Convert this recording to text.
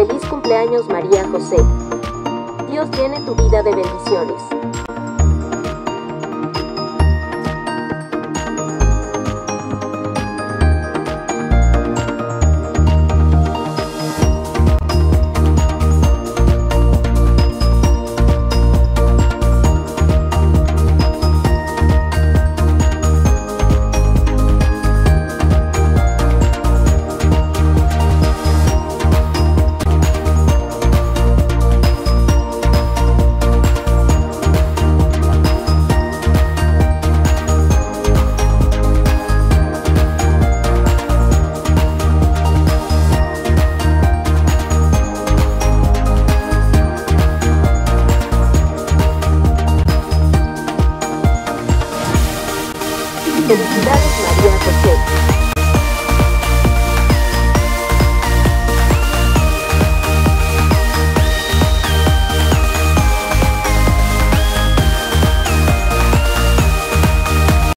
Feliz cumpleaños María José. Dios llene tu vida de bendiciones. Felicidades María José.